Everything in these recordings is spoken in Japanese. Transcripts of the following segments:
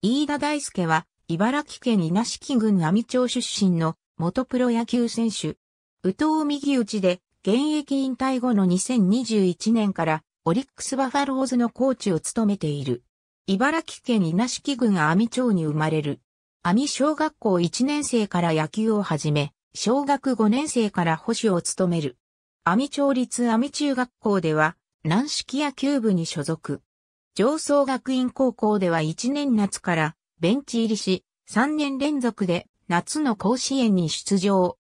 飯田大輔は、茨城県稲敷郡阿見町出身の元プロ野球選手。宇藤右打ちで、現役引退後の2021年からオリックスバファローズのコーチを務めている。茨城県稲敷郡阿見町に生まれる。阿見小学校1年生から野球を始め、小学5年生から保守を務める。阿見町立阿見中学校では、軟式野球部に所属。上層学院高校では1年夏からベンチ入りし、3年連続で夏の甲子園に出場。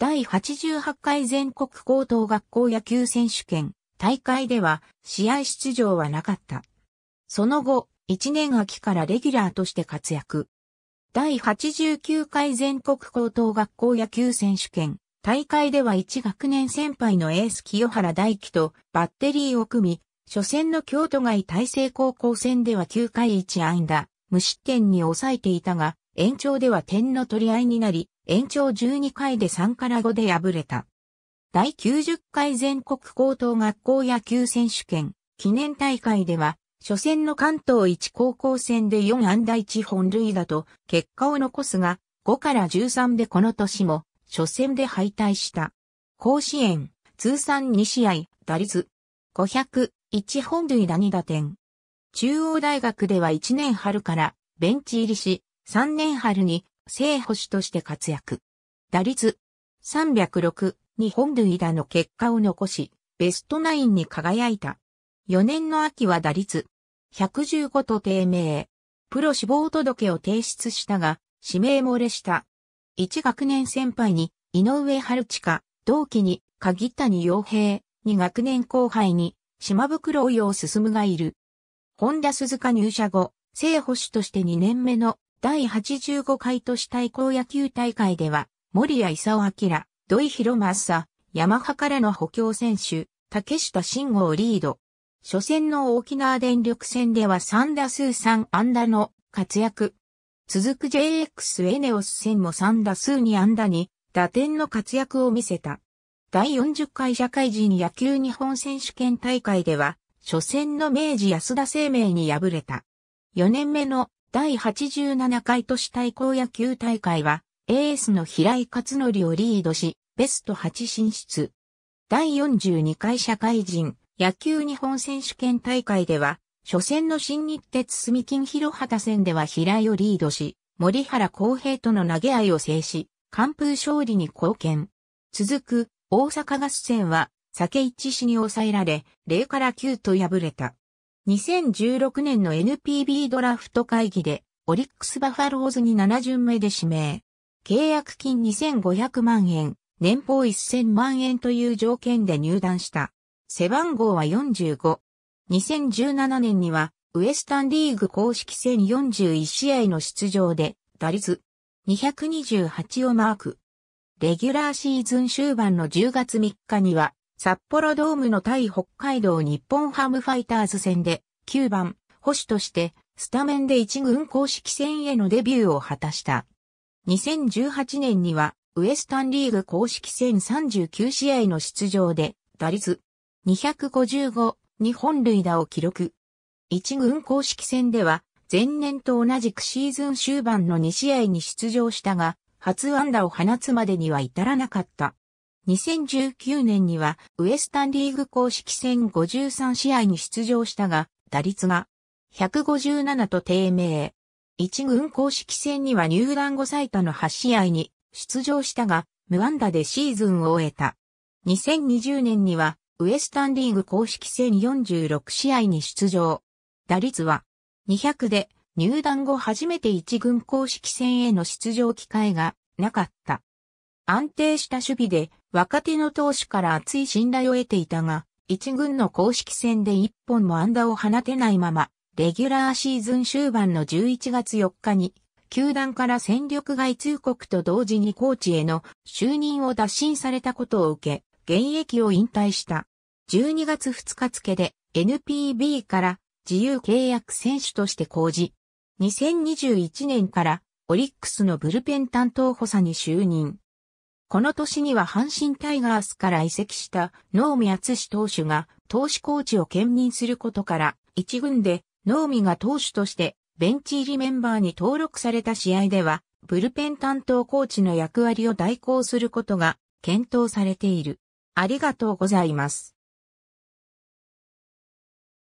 第88回全国高等学校野球選手権大会では試合出場はなかった。その後、1年秋からレギュラーとして活躍。第89回全国高等学校野球選手権大会では1学年先輩のエース清原大輝とバッテリーを組み、初戦の京都外大成高校戦では9回1安打、無失点に抑えていたが、延長では点の取り合いになり、延長12回で3から5で敗れた。第90回全国高等学校野球選手権記念大会では、初戦の関東一高校戦で4安打1本塁打と結果を残すが、5から13でこの年も初戦で敗退した。甲子園、通算2試合、打率、500、1本塁打2打点。中央大学では1年春からベンチ入りし、3年春に正捕手として活躍。打率、306、2本塁打の結果を残し、ベストナインに輝いた。4年の秋は打率、115と低迷。プロ志望届を提出したが、指名漏れした。1学年先輩に井上春近、同期に鍵谷洋平、2学年後輩に島袋洋進がいる。本田鈴鹿入社後、正捕手として2年目の第85回都市対抗野球大会では、森谷勲明、土井博正、ヤマハからの補強選手、竹下慎吾をリード。初戦の沖縄電力戦では3打数3安打の活躍。続く JX エネオス戦も3打数2安打に打点の活躍を見せた。第40回社会人野球日本選手権大会では、初戦の明治安田生命に敗れた。4年目の第87回都市対抗野球大会は、エースの平井勝則をリードし、ベスト8進出。第42回社会人野球日本選手権大会では、初戦の新日鉄住金広畑戦では平井をリードし、森原公平との投げ合いを制し、完封勝利に貢献。続く大阪ガス戦は、酒一氏に抑えられ、0から9と敗れた。2016年の NPB ドラフト会議で、オリックスバファローズに7巡目で指名。契約金2500万円、年俸1000万円という条件で入団した。背番号は45。2017年には、ウエスタンリーグ公式戦41試合の出場で、打率228をマーク。レギュラーシーズン終盤の10月3日には、札幌ドームの対北海道日本ハムファイターズ戦で、9番、保守として、スタメンで1軍公式戦へのデビューを果たした。2018年には、ウエスタンリーグ公式戦39試合の出場で、打率255、2本塁打を記録。一軍公式戦では、前年と同じくシーズン終盤の2試合に出場したが、初安打を放つまでには至らなかった。2019年には、ウエスタンリーグ公式戦53試合に出場したが、打率が157と低迷。一軍公式戦には入団後最多の8試合に出場したが、無安打でシーズンを終えた。2020年には、ウエスタンリーグ公式戦46試合に出場。打率は200で入団後初めて一軍公式戦への出場機会がなかった。安定した守備で若手の投手から熱い信頼を得ていたが、一軍の公式戦で一本も安打を放てないまま、レギュラーシーズン終盤の11月4日に、球団から戦力外通告と同時にコーチへの就任を打診されたことを受け、現役を引退した。12月2日付で NPB から自由契約選手として講じ、2021年からオリックスのブルペン担当補佐に就任。この年には阪神タイガースから移籍した能見厚投手が投手コーチを兼任することから、一軍で能見が投手としてベンチ入りメンバーに登録された試合では、ブルペン担当コーチの役割を代行することが検討されている。ありがとうございます。